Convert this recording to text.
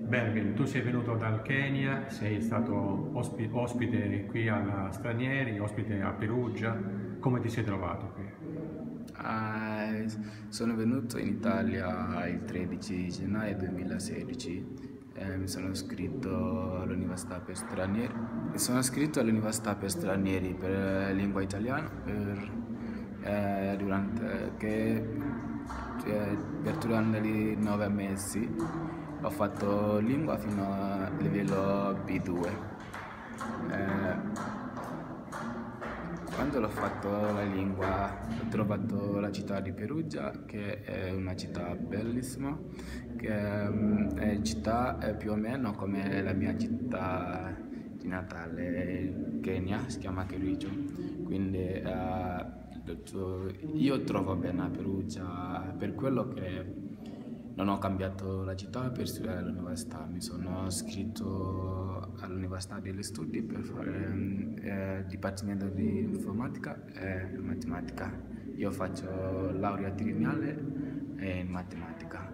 Bergen, tu sei venuto dal Kenya, sei stato ospi- ospite qui alla Stranieri, ospite a Perugia, come ti sei trovato qui? Ah, sono venuto in Italia il 13 gennaio 2016 eh, mi sono iscritto all'Università per Stranieri. Mi sono iscritto all'Università per Stranieri per lingua italiana per, eh, durante, che, cioè, per durante nove mesi ho fatto lingua fino a livello B2 eh, quando l'ho fatto la lingua ho trovato la città di Perugia che è una città bellissima, che mm, è città più o meno come la mia città di Natale, Kenya, si chiama Kericho. Quindi uh, io trovo bene a Perugia per quello che non ho cambiato la città per studiare all'università, mi sono iscritto all'Università degli Studi per fare eh, Dipartimento di Informatica e Matematica. Io faccio laurea triennale in matematica.